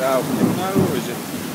Да, в Дивное озеро.